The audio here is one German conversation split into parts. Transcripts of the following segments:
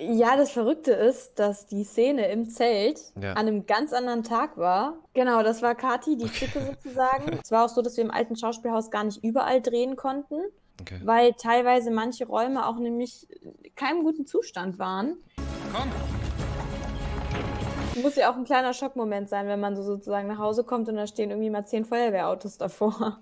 Ja, das Verrückte ist, dass die Szene im Zelt Ja. an einem ganz anderen Tag war. Genau, das war Kathi, die Zicke sozusagen. Es war auch so, dass wir im alten Schauspielhaus gar nicht überall drehen konnten, Okay. weil teilweise manche Räume auch nämlich in keinem guten Zustand waren. Komm, Muss ja auch ein kleiner Schockmoment sein, wenn man so sozusagen nach Hause kommt und da stehen irgendwie mal zehn Feuerwehrautos davor.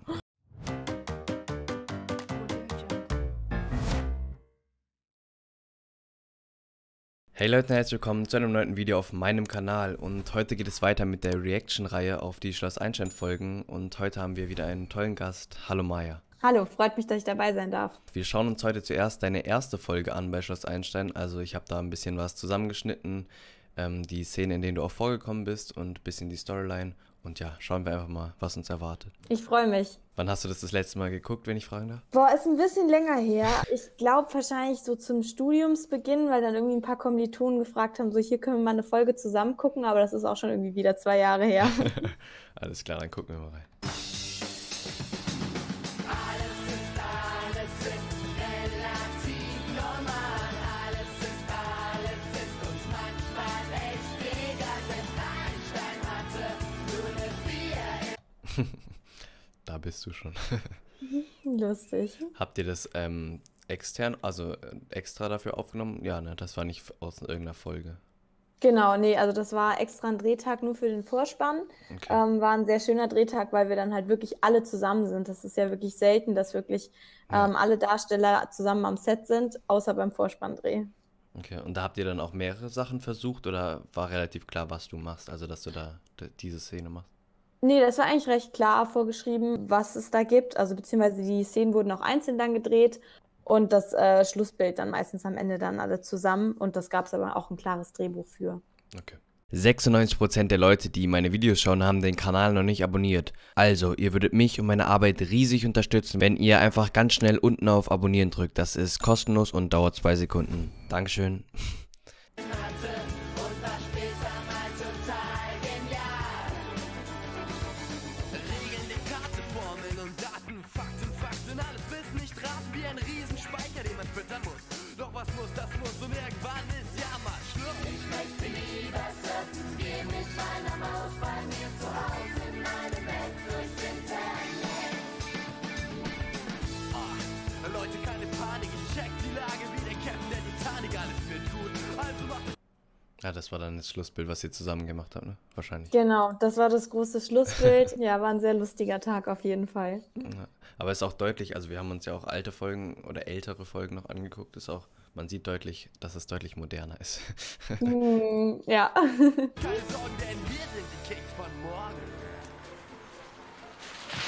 Hey Leute, herzlich willkommen zu einem neuen Video auf meinem Kanal und heute geht es weiter mit der Reaction-Reihe auf die Schloss Einstein Folgen und heute haben wir wieder einen tollen Gast. Hallo Maya. Hallo, freut mich, dass ich dabei sein darf. Wir schauen uns heute zuerst deine erste Folge an bei Schloss Einstein. Also ich habe da ein bisschen was zusammengeschnitten, ähm, die Szene, in denen du auch vorgekommen bist und ein bisschen die Storyline. Und ja, schauen wir einfach mal, was uns erwartet. Ich freue mich. Wann hast du das das letzte Mal geguckt, wenn ich fragen darf? Boah, ist ein bisschen länger her. Ich glaube wahrscheinlich so zum Studiumsbeginn, weil dann irgendwie ein paar Kommilitonen gefragt haben, so hier können wir mal eine Folge zusammen gucken, aber das ist auch schon irgendwie wieder zwei Jahre her. Alles klar, dann gucken wir mal rein. Da bist du schon. Lustig. Habt ihr das ähm, extern, also äh, extra dafür aufgenommen? Ja, ne, das war nicht aus irgendeiner Folge. Genau, nee, also das war extra ein Drehtag nur für den Vorspann. Okay. Ähm, war ein sehr schöner Drehtag, weil wir dann halt wirklich alle zusammen sind. Das ist ja wirklich selten, dass wirklich Ja. ähm, alle Darsteller zusammen am Set sind, außer beim Vorspanndreh. Okay, und da habt ihr dann auch mehrere Sachen versucht oder war relativ klar, was du machst, also dass du da diese Szene machst? Nee, das war eigentlich recht klar vorgeschrieben, was es da gibt. Also beziehungsweise die Szenen wurden auch einzeln dann gedreht und das äh, Schlussbild dann meistens am Ende dann alle zusammen. Und das gab es aber auch ein klares Drehbuch für. Okay. 96% der Leute, die meine Videos schauen, haben den Kanal noch nicht abonniert. Also, ihr würdet mich und meine Arbeit riesig unterstützen, wenn ihr einfach ganz schnell unten auf Abonnieren drückt. Das ist kostenlos und dauert zwei Sekunden. Dankeschön. Captain der Titanic, alles wird gut. Also macht Ja, das war dann das Schlussbild, was ihr zusammen gemacht habt, ne? Wahrscheinlich. Genau, das war das große Schlussbild. Ja, war ein sehr lustiger Tag auf jeden Fall. Ja. Aber es ist auch deutlich, also wir haben uns ja auch alte Folgen oder ältere Folgen noch angeguckt, ist auch, man sieht deutlich, dass es deutlich moderner ist. Hm, ja. keine Sorgen, denn wir sind die Kicks von morgen.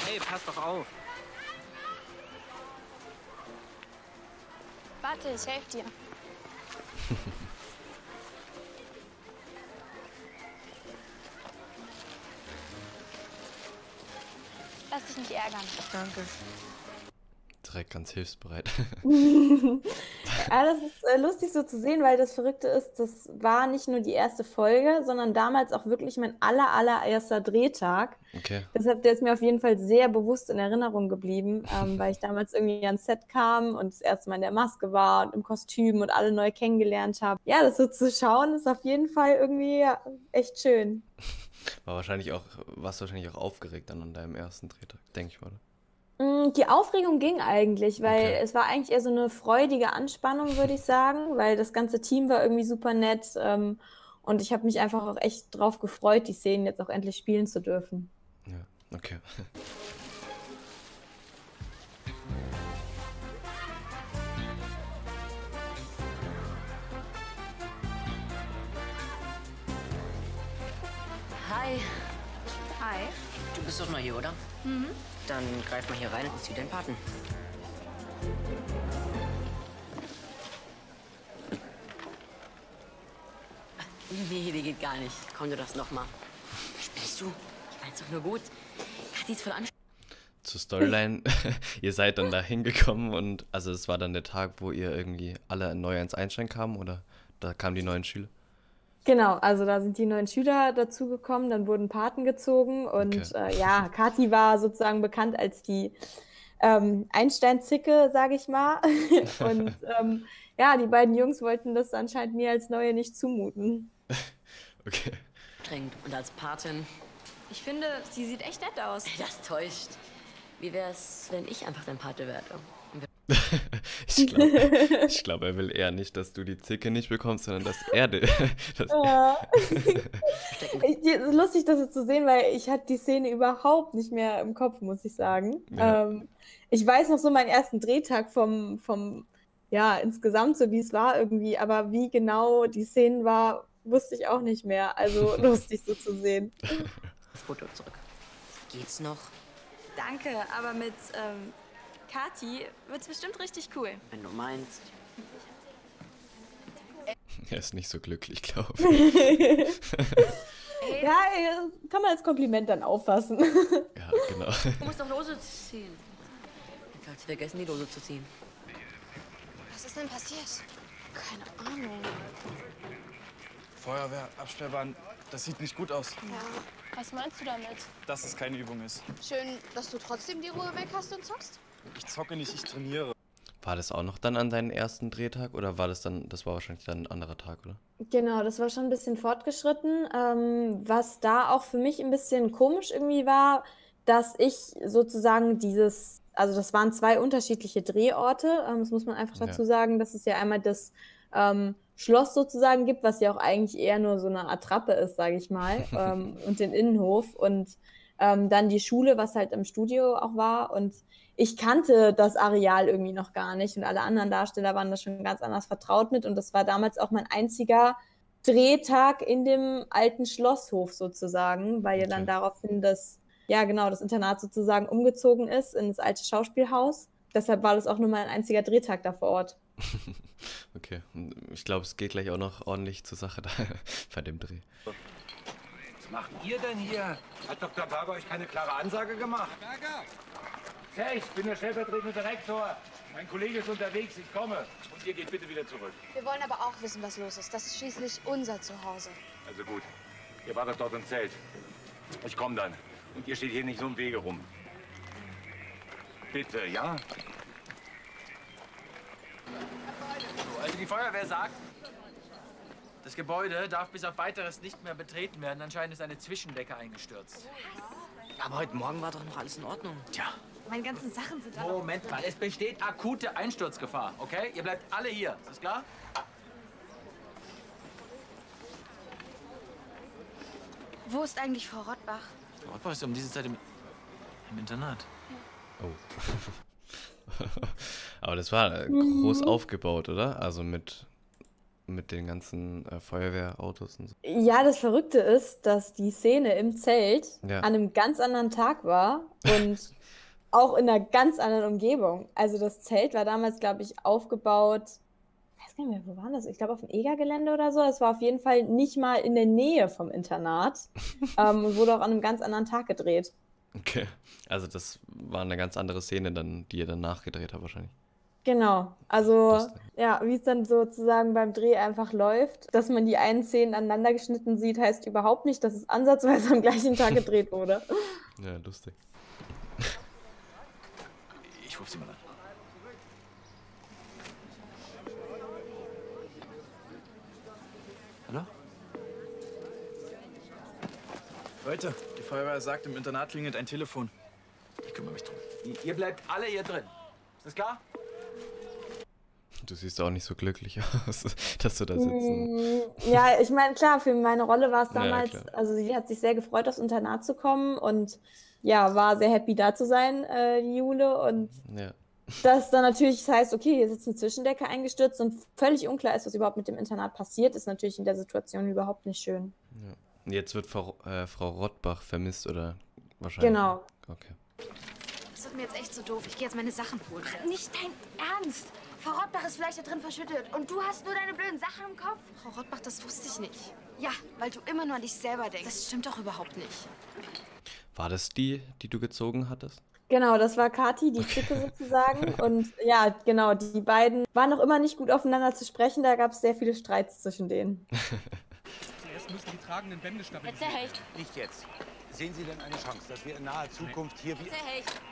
hey, pass doch auf. Warte, ich helfe dir. Lass dich nicht ärgern. Danke. Direkt ganz hilfsbereit. Ja, das ist äh, lustig so zu sehen, weil das Verrückte ist, das war nicht nur die erste Folge, sondern damals auch wirklich mein aller, allererster Drehtag. Okay. Deshalb der ist mir auf jeden Fall sehr bewusst in Erinnerung geblieben, ähm, weil ich damals irgendwie ans Set kam und das erste Mal in der Maske war und im Kostüm und alle neu kennengelernt habe. Ja, das so zu schauen, ist auf jeden Fall irgendwie echt schön. War wahrscheinlich auch, warst du wahrscheinlich auch aufgeregt dann an deinem ersten Drehtag, denke ich mal. oder? Mm, Die Aufregung ging eigentlich, weil Okay. es war eigentlich eher so eine freudige Anspannung, würde ich sagen, weil das ganze Team war irgendwie super nett ähm, und ich habe mich einfach auch echt drauf gefreut, die Szenen jetzt auch endlich spielen zu dürfen. Ja, okay. Hi, Hi. du bist doch neu hier, oder? Mhm. Dann greif mal hier rein und zieh deinen Paten. Nee, die geht gar nicht. Komm du das nochmal. Spielst du? Ich mein's doch nur gut. Kathi ist voll anstrengend. Zur Storyline, ihr seid dann da hingekommen und also es war dann der Tag, wo ihr irgendwie alle neu ans Einstein kamen oder da kamen die neuen Schüler? Genau, also da sind die neuen Schüler dazugekommen, dann wurden Paten gezogen und Okay. äh, ja, Kathi war sozusagen bekannt als die ähm, Einstein-Zicke, sage ich mal. und ähm, ja, die beiden Jungs wollten das anscheinend mir als Neue nicht zumuten. Okay. Streng. Und als Patin, Ich finde, sie sieht echt nett aus. das täuscht. Wie wär's, wenn ich einfach dein Pate werde? ich glaube, ich glaub, er will eher nicht, dass du die Zicke nicht bekommst, sondern dass er dass, Ja. Ist lustig, das so zu sehen, weil ich hatte die Szene überhaupt nicht mehr im Kopf, muss ich sagen. Ja. Ähm, ich weiß noch so meinen ersten Drehtag vom, vom, ja, insgesamt so, wie es war irgendwie, aber wie genau die Szenen war, wusste ich auch nicht mehr. Also lustig so zu sehen. Das Foto zurück. Geht's noch? Danke, aber mit ähm, Kati wird's bestimmt richtig cool. Wenn du meinst. er ist nicht so glücklich, glaube ich. Ja, kann man als Kompliment dann auffassen. Ja, genau. Du musst doch Lose ziehen. Jetzt hat sie vergessen, die Lose zu ziehen. Was ist denn passiert? Keine Ahnung. Feuerwehr, Absperrbahn, das sieht nicht gut aus, Ja, was meinst du damit? dass es keine Übung ist. Schön, dass du trotzdem die Ruhe weg hast und zockst? Ich zocke nicht, ich trainiere. War das auch noch dann an deinem ersten Drehtag oder war das dann, das war wahrscheinlich dann ein anderer Tag, oder? Genau, das war schon ein bisschen fortgeschritten. Ähm, was da auch für mich ein bisschen komisch irgendwie war, dass ich sozusagen dieses, also das waren zwei unterschiedliche Drehorte. Ähm, das muss man einfach Ja. dazu sagen, dass es ja einmal das ähm, Schloss sozusagen gibt, was ja auch eigentlich eher nur so eine Attrappe ist, sage ich mal, ähm, und den Innenhof und ähm, dann die Schule, was halt im Studio auch war. Und ich kannte das Areal irgendwie noch gar nicht und alle anderen Darsteller waren da schon ganz anders vertraut mit. Und das war damals auch mein einziger Drehtag in dem alten Schlosshof sozusagen, weil ja dann Okay. daraufhin das, ja genau, das Internat sozusagen umgezogen ist in das alte Schauspielhaus. Deshalb war das auch nur mein einziger Drehtag da vor Ort. Okay. Und Ich glaube, es geht gleich auch noch ordentlich zur Sache da bei dem Dreh. Was macht ihr denn hier? Hat Dr. Barber euch keine klare Ansage gemacht? Berger! Hey, ich bin der stellvertretende Direktor. Mein Kollege ist unterwegs, ich komme. Und ihr geht bitte wieder zurück. Wir wollen aber auch wissen, was los ist. Das ist schließlich unser Zuhause. Also gut, ihr wartet dort im Zelt. Ich komme dann. Und ihr steht hier nicht so im Wege rum. Bitte, ja? Also die Feuerwehr sagt, das Gebäude darf bis auf weiteres nicht mehr betreten werden. Anscheinend ist eine Zwischendecke eingestürzt. Aber heute Morgen war doch noch alles in Ordnung. Tja, Meine ganzen Sachen sind Moment mal. Es besteht akute Einsturzgefahr, okay? Ihr bleibt alle hier. Ist das klar? Wo ist eigentlich Frau Rottbach? Frau Rottbach ist um diese Zeit im, im Internat. Oh. Aber das war groß aufgebaut, oder? Also mit, mit den ganzen äh, Feuerwehrautos und so. Ja, das Verrückte ist, dass die Szene im Zelt Ja. an einem ganz anderen Tag war und auch in einer ganz anderen Umgebung. Also das Zelt war damals, glaube ich, aufgebaut. Ich weiß gar nicht mehr, wo war das? Ich glaube auf dem EGA-Gelände oder so. Das war auf jeden Fall nicht mal in der Nähe vom Internat ähm, und wurde auch an einem ganz anderen Tag gedreht. Okay. Also das war eine ganz andere Szene dann, die ihr dann nachgedreht habt wahrscheinlich. Genau, also ja, wie es dann sozusagen beim Dreh einfach läuft, dass man die einen Szenen aneinander geschnitten sieht, heißt überhaupt nicht, dass es ansatzweise am gleichen Tag gedreht wurde. Ja, lustig. Ich rufe sie mal an. Hallo? Leute, die Feuerwehr sagt, im Internat klingelt ein Telefon. Ich kümmere mich drum. Ihr- bleibt alle hier drin. Ist das klar? Du siehst auch nicht so glücklich aus, dass du da sitzen. Mm, Ja, ich meine, klar, für meine Rolle war es Ja, damals, klar. also sie hat sich sehr gefreut, aufs Internat zu kommen und ja, war sehr happy da zu sein, äh, die Jule. Und Ja. dass dann natürlich das heißt, okay, hier sitzt eine Zwischendecke eingestürzt und völlig unklar ist, was überhaupt mit dem Internat passiert, ist natürlich in der Situation überhaupt nicht schön. ja. Und Jetzt wird Frau, äh, Frau Rottbach vermisst oder wahrscheinlich. Genau. Okay. Das wird mir jetzt echt so doof. Ich gehe jetzt meine Sachen holen. Nicht dein Ernst. Frau Rottbach ist vielleicht da drin verschüttet. Und du hast nur deine blöden Sachen im Kopf? Frau Rottbach, das wusste ich nicht. Ja, weil du immer nur an dich selber denkst. Das stimmt doch überhaupt nicht. War das die, die du gezogen hattest? Genau, das war Kati, die Zicke sozusagen. Und ja, genau, die beiden waren noch immer nicht gut aufeinander zu sprechen. Da gab es sehr viele Streits zwischen denen. Zuerst müssen die tragenden Bände echt. Nicht jetzt. Sehen Sie denn eine Chance, dass wir in naher Zukunft hier wie...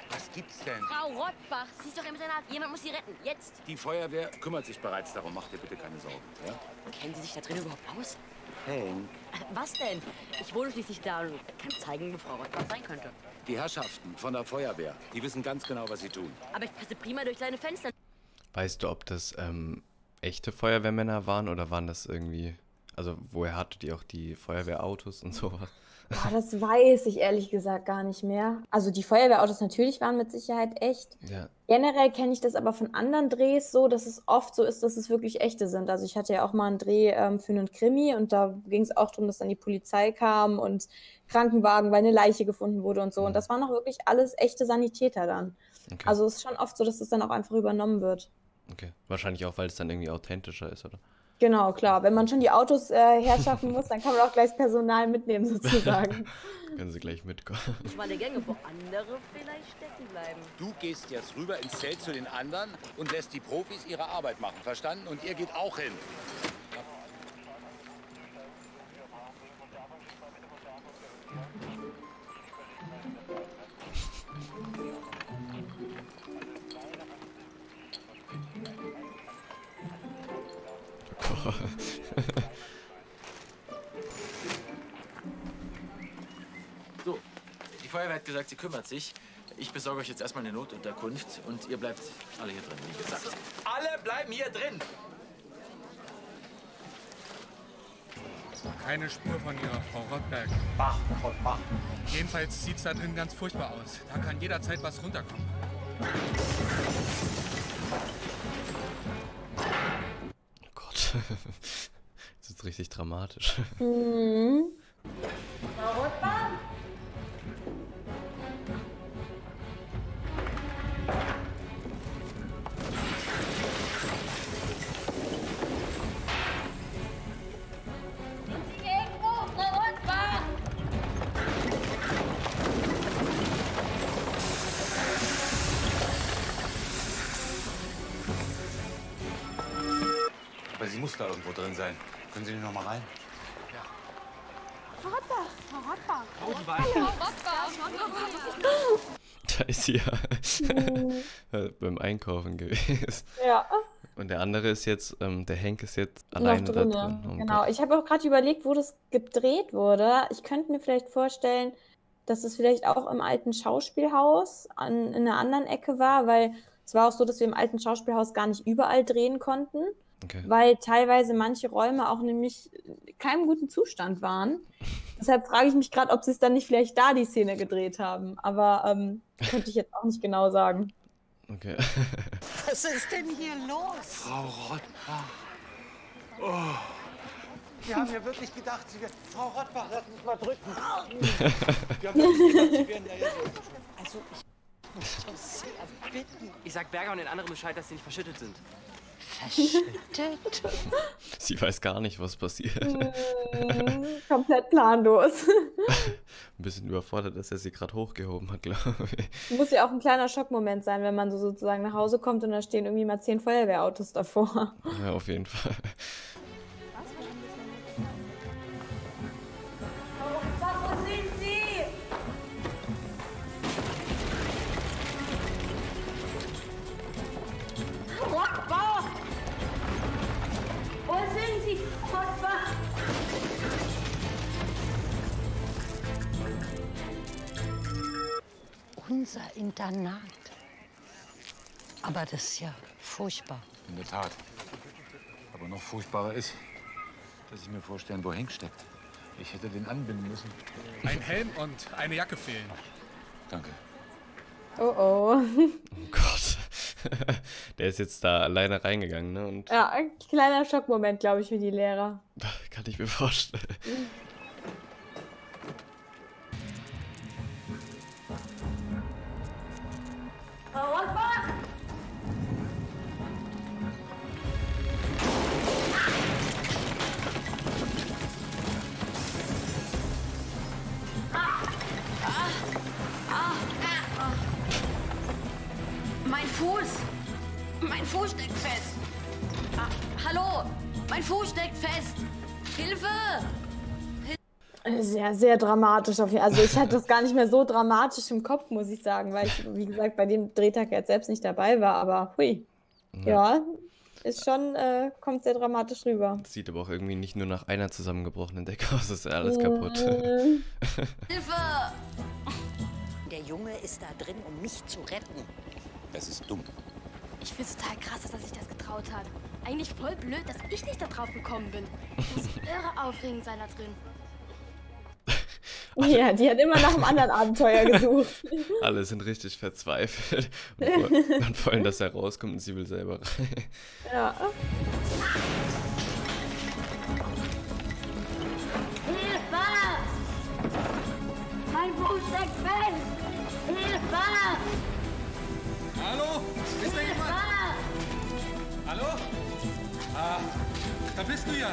Was gibt's denn? Frau Rottbach, sie ist doch im Internat. Jemand muss sie retten. Jetzt. Die Feuerwehr kümmert sich bereits darum. Macht dir bitte keine Sorgen. Ja? Kennen Sie sich da drin überhaupt aus? Hank. Was denn? Ich wohne schließlich da und kann zeigen, wo Frau Rottbach sein könnte. Die Herrschaften von der Feuerwehr, die wissen ganz genau, was sie tun. Aber ich passe prima durch kleine Fenster. Weißt du, ob das ähm, echte Feuerwehrmänner waren oder waren das irgendwie. Also, woher hattet ihr auch die Feuerwehrautos und sowas? Boah, das weiß ich ehrlich gesagt gar nicht mehr. Also die Feuerwehrautos natürlich waren mit Sicherheit echt. Ja. Generell kenne ich das aber von anderen Drehs so, dass es oft so ist, dass es wirklich echte sind. Also ich hatte ja auch mal einen Dreh ähm, für einen Krimi und da ging es auch darum, dass dann die Polizei kam und Krankenwagen, weil eine Leiche gefunden wurde und so. Und das waren auch wirklich alles echte Sanitäter dann. Okay. Also es ist schon oft so, dass es dann auch einfach übernommen wird. okay. Wahrscheinlich auch, weil es dann irgendwie authentischer ist, oder? Genau, klar. Wenn man schon die Autos äh, herschaffen muss, dann kann man auch gleich das Personal mitnehmen sozusagen. Können sie gleich mitkommen. Ich meine Gänge, wo andere vielleicht stecken bleiben. Du gehst jetzt rüber ins Zelt zu den anderen und lässt die Profis ihre Arbeit machen. Verstanden? Und ihr geht auch hin. Gesagt, sie kümmert sich. Ich besorge euch jetzt erstmal eine Notunterkunft und ihr bleibt alle hier drin, wie gesagt. Alle bleiben hier drin! Keine Spur von ihrer Frau Rottberg. Bach, Gott, Bach. Jedenfalls sieht's da drin ganz furchtbar aus. Da kann jederzeit was runterkommen. Oh Gott. Das ist richtig dramatisch. Mhm. Drin sein. Können Sie nicht noch mal rein? Frau Rottbach, Frau Rottbach. Da ist sie ja beim Einkaufen gewesen. Ja. Und der andere ist jetzt, ähm, der Henk ist jetzt Noch alleine da drin, drin. Oh genau. Gott. Ich habe auch gerade überlegt, wo das gedreht wurde. Ich könnte mir vielleicht vorstellen, dass es vielleicht auch im alten Schauspielhaus an, in einer anderen Ecke war, weil es war auch so, dass wir im alten Schauspielhaus gar nicht überall drehen konnten, Okay. weil teilweise manche Räume auch nämlich in keinem guten Zustand waren. Deshalb frage ich mich gerade, ob sie es dann nicht vielleicht da die Szene gedreht haben. Aber ähm, könnte ich jetzt auch nicht genau sagen. Okay. Was ist denn hier los? Frau Rottbach. Oh. Wir haben ja wirklich gedacht, Sie wären... Frau Rottbach, lass mich mal drücken. Wir haben wirklich gedacht, Sie wären da jetzt... Also, ich muss. Ich sag Berger und den anderen Bescheid, dass sie nicht verschüttet sind. Verschüttet? Sie weiß gar nicht, was passiert. Mhm, komplett planlos. Ein bisschen überfordert, dass er sie gerade hochgehoben hat, glaube ich. Muss ja auch ein kleiner Schockmoment sein, wenn man so sozusagen nach Hause kommt und da stehen irgendwie mal zehn Feuerwehrautos davor. Ja, auf jeden Fall. Unser Internat. Aber das ist ja furchtbar. In der Tat. Aber noch furchtbarer ist, dass ich mir vorstellen, wo Henk steckt. Ich hätte den anbinden müssen. Ein Helm und eine Jacke fehlen. Danke. Oh oh. Oh Gott. Der ist jetzt da alleine reingegangen, ne? Und Ja, ein kleiner Schockmoment, glaube ich, für die Lehrer. kann ich mir vorstellen. Sehr, sehr dramatisch. Auf jeden Also ich hatte das gar nicht mehr so dramatisch im Kopf, muss ich sagen, weil ich, wie gesagt, bei dem Drehtag jetzt selbst nicht dabei war. Aber hui, Ja. ja, ist schon, äh, kommt sehr dramatisch rüber. Sieht aber auch irgendwie nicht nur nach einer zusammengebrochenen Decke aus, ist alles kaputt. Mhm. Hilfe! Der Junge ist da drin, um mich zu retten. Das ist dumm. Ich find's total krass, dass er sich das getraut hat. Eigentlich voll blöd, dass ich nicht da drauf gekommen bin. Muss irre aufregend sein da drin. Ja, die hat immer nach einem anderen Abenteuer gesucht. Alle sind richtig verzweifelt und wollen, und wollen, dass er rauskommt und sie will selber rein. Ja. Hilfe! Mein Fuß steckt fest! Hilfe! Hallo? Ist da jemand? Hallo? Ah, da bist du ja.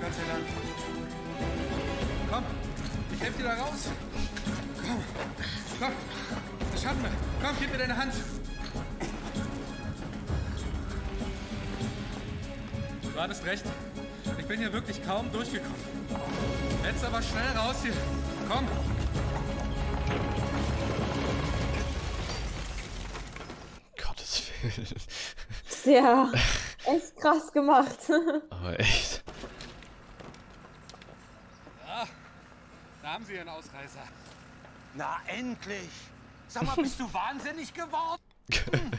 Gott sei Dank. Komm, ich helfe dir da raus. Komm, komm. Das schaffen wir. Komm, gib mir deine Hand. Du hattest recht. Ich bin hier wirklich kaum durchgekommen. Jetzt aber schnell raus hier. Komm. Gottes Willen. Sehr, echt krass gemacht. Aber echt. Ah, da haben Sie Ihren Ausreißer. Na, endlich! Sag mal, bist du wahnsinnig geworden?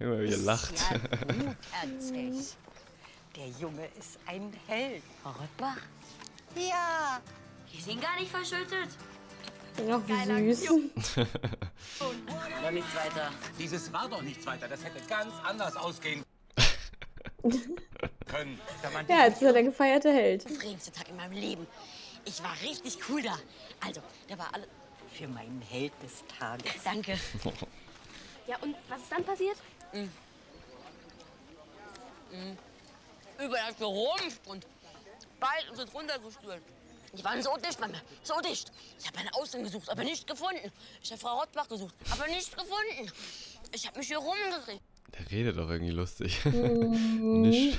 Immer wie ihr lacht. Ja, gutherzig. Der Junge ist ein Held. Frau Rottbach? Ja. Die sind gar nicht verschüttet. Ach, wie süß. Noch nichts weiter. Dieses war doch nichts weiter. Das hätte ganz anders ausgehen können. Da man Ja, jetzt ist er der gefeierte Held. Der Tag in meinem Leben. Ich war richtig cool da. Also, der war alle für meinen Held des Tages. Danke. Ja, und was ist dann passiert? Mhm. Überall hat gerumpft und beide sind runtergestürzt. Die waren so dicht, Mama, so dicht. Ich habe meine Ausgang gesucht, aber nicht gefunden. Ich habe Frau Rottbach gesucht, aber nicht gefunden. Ich habe mich hier rumgedreht. Der redet doch irgendwie lustig. Mhm. Nicht.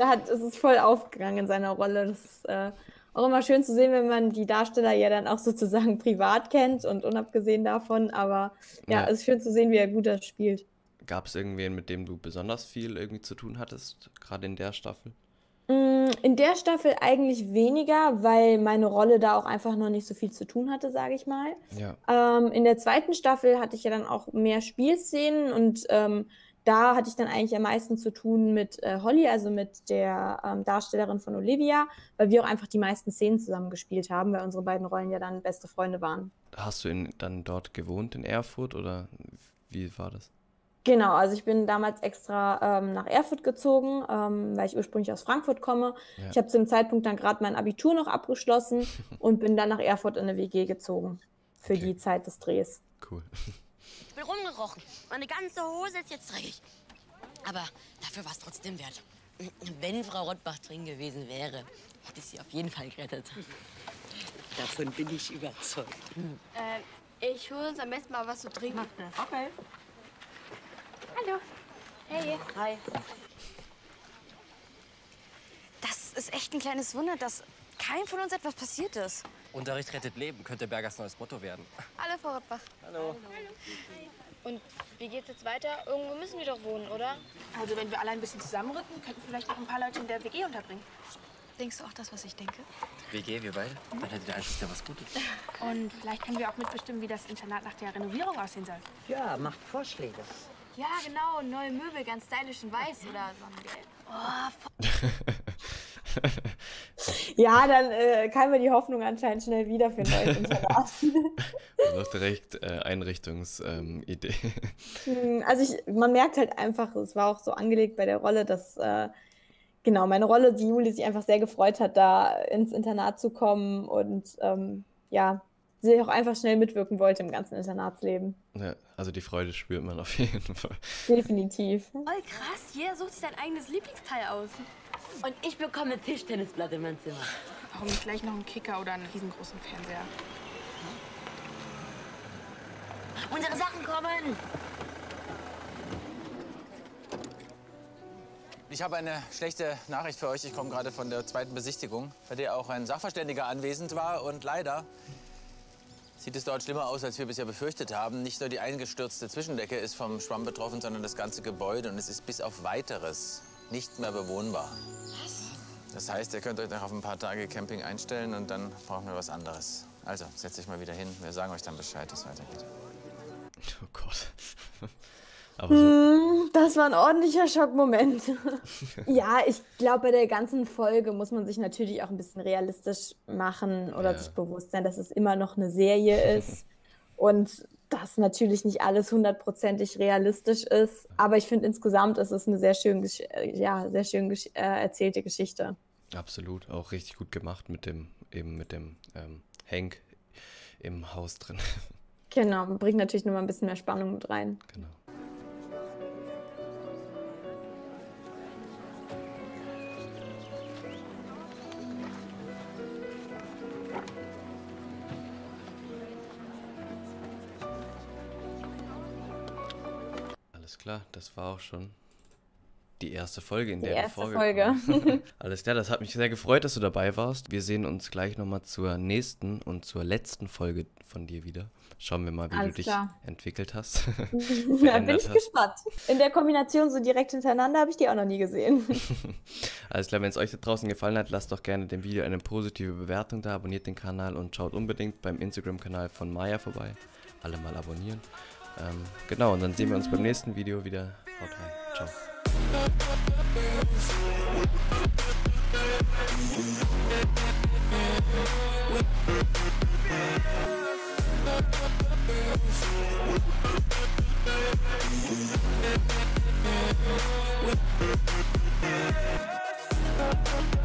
Hat, es ist voll aufgegangen in seiner Rolle. Das ist äh, auch immer schön zu sehen, wenn man die Darsteller ja dann auch sozusagen privat kennt und unabgesehen davon. Aber ja, Ja. es ist schön zu sehen, wie er gut das spielt. Gab es irgendwen, mit dem du besonders viel irgendwie zu tun hattest, gerade in der Staffel? Mm, In der Staffel eigentlich weniger, weil meine Rolle da auch einfach noch nicht so viel zu tun hatte, sage ich mal. Ja. Ähm, in der zweiten Staffel hatte ich ja dann auch mehr Spielszenen und ähm, da hatte ich dann eigentlich am meisten zu tun mit äh, Holly, also mit der ähm, Darstellerin von Olivia, weil wir auch einfach die meisten Szenen zusammen gespielt haben, weil unsere beiden Rollen ja dann beste Freunde waren. Hast du in, dann dort gewohnt in Erfurt oder wie war das? Genau, also ich bin damals extra ähm, nach Erfurt gezogen, ähm, weil ich ursprünglich aus Frankfurt komme. Ja. Ich habe zu dem Zeitpunkt dann gerade mein Abitur noch abgeschlossen und bin dann nach Erfurt in eine WG gezogen für die Zeit des Drehs. Cool. Ich bin rumgerochen. Meine ganze Hose ist jetzt dreckig. Aber dafür war es trotzdem wert. Wenn Frau Rottbach drin gewesen wäre, hätte ich sie auf jeden Fall gerettet. Davon bin ich überzeugt. Äh, ich hole uns am besten mal was zu trinken. Okay. Hallo. Hey. Hi. Das ist echt ein kleines Wunder, dass keinem von uns etwas passiert ist. Unterricht rettet Leben, könnte Bergers neues Motto werden. Hallo, Frau Rottbach. Hallo. Und wie geht's jetzt weiter? Irgendwo müssen wir doch wohnen, oder? Also wenn wir alle ein bisschen zusammenrücken, könnten wir vielleicht noch ein paar Leute in der WG unterbringen. Denkst du auch das, was ich denke? WG, wir beide? Dann hätte der Einfluss ja was Gutes. Und vielleicht können wir auch mitbestimmen, wie das Internat nach der Renovierung aussehen soll. Ja, macht Vorschläge. Ja, genau. Neue Möbel, ganz stylisch in weiß oder Sonnengelb. Oh, Ja, dann äh, kam mir die Hoffnung anscheinend schnell wieder für ein neues Internat. Also direkt äh, Einrichtungsidee. Ähm. Hm, Also ich, man merkt halt einfach, es war auch so angelegt bei der Rolle, dass äh, genau meine Rolle, die Juli sich einfach sehr gefreut hat, da ins Internat zu kommen und ähm, ja, sie auch einfach schnell mitwirken wollte im ganzen Internatsleben. ja, also die Freude spürt man auf jeden Fall. Definitiv. Voll krass. Jeder sucht sich sein eigenes Lieblingsteil aus. Und ich bekomme Tischtennisblatt in mein Zimmer. Warum nicht gleich noch einen Kicker oder einen riesengroßen Fernseher? Unsere Sachen kommen! Ich habe eine schlechte Nachricht für euch. Ich komme gerade von der zweiten Besichtigung, bei der auch ein Sachverständiger anwesend war. Und leider sieht es dort schlimmer aus, als wir bisher befürchtet haben. Nicht nur die eingestürzte Zwischendecke ist vom Schwamm betroffen, sondern das ganze Gebäude. Und es ist bis auf Weiteres nicht mehr bewohnbar. Was? Das heißt, ihr könnt euch noch auf ein paar Tage Camping einstellen und dann brauchen wir was anderes. Also, setzt euch mal wieder hin. Wir sagen euch dann Bescheid, wie es weitergeht. Oh Gott. Aber so. Hm, das war ein ordentlicher Schockmoment. ja, ich glaube, bei der ganzen Folge muss man sich natürlich auch ein bisschen realistisch machen oder ja. sich bewusst sein, dass es immer noch eine Serie ist und dass natürlich nicht alles hundertprozentig realistisch ist. Aber ich finde insgesamt ist es eine sehr schön, ja, sehr schön äh, erzählte Geschichte. Absolut, auch richtig gut gemacht mit dem eben mit dem ähm, Hank im Haus drin. Genau, bringt natürlich nochmal ein bisschen mehr Spannung mit rein. Genau. Klar, das war auch schon die erste Folge, in die der erste wir Folge. Alles klar, das hat mich sehr gefreut, dass du dabei warst. Wir sehen uns gleich nochmal zur nächsten und zur letzten Folge von dir wieder. Schauen wir mal, wie Alles du dich klar. entwickelt hast. da bin ich hast. gespannt. In der Kombination so direkt hintereinander habe ich die auch noch nie gesehen. Alles klar, wenn es euch da draußen gefallen hat, lasst doch gerne dem Video eine positive Bewertung da, abonniert den Kanal und schaut unbedingt beim Instagram-Kanal von Maya vorbei. Alle mal abonnieren. Ähm, genau, und dann sehen wir uns beim nächsten Video wieder. Haut rein. Ciao. We'll be right back.